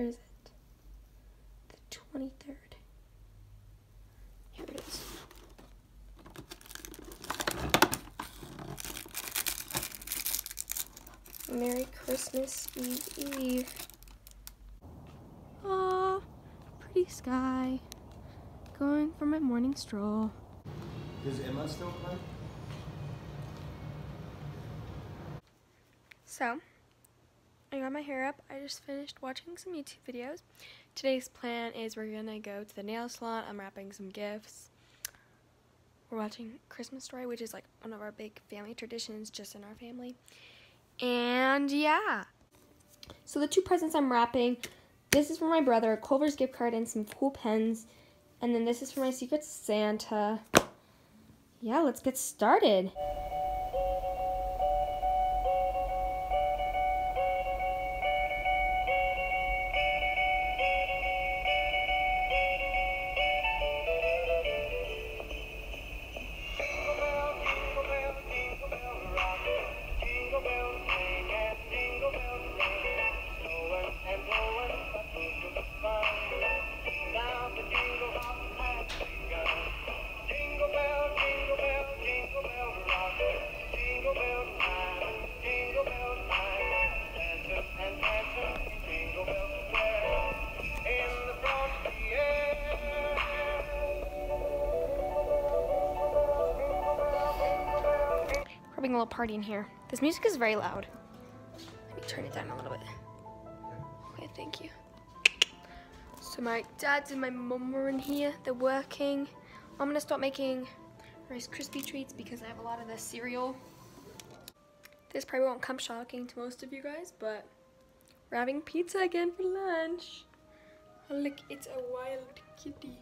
Where is it? The 23rd. Here it is. Merry Christmas Eve Eve. Aw, pretty sky. Going for my morning stroll. Does Emma still play? So, I got my hair up. I just finished watching some YouTube videos. Today's plan is we're gonna go to the nail salon. I'm wrapping some gifts. We're watching Christmas Story, which is like one of our big family traditions just in our family. And yeah. So the two presents I'm wrapping, this is for my brother, Culver's gift card and some cool pens. And then this is for my Secret Santa. Yeah, let's get started. Having a little party in here. This music is very loud. Let me turn it down a little bit. Okay, thank you. So my dad and my mum are in here. They're working. I'm gonna start making Rice Krispie treats because I have a lot of the cereal. This probably won't come shocking to most of you guys, but we're having pizza again for lunch. Oh, look, it's a wild kitty.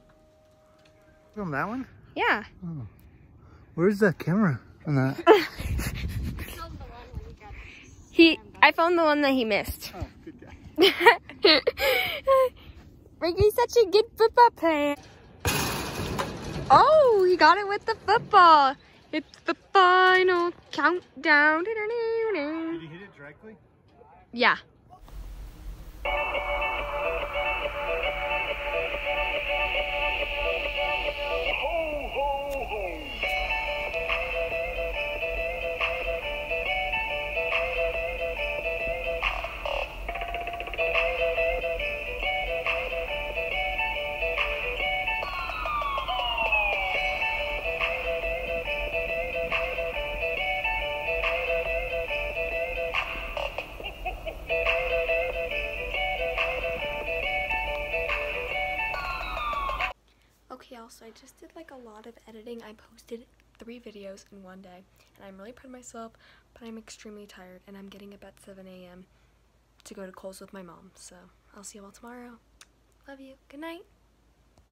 Film that one? Yeah. Oh. Where's that camera on that? he, I found the one that he missed. Oh, good guy. Ricky's such a good football player. Oh, he got it with the football. It's the final countdown. Did he hit it directly? Yeah. Also, I just did like a lot of editing. I posted three videos in one day, and I'm really proud of myself, but I'm extremely tired, and I'm getting up at 7 a.m. to go to Kohl's with my mom. So I'll see you all tomorrow. Love you. Good night.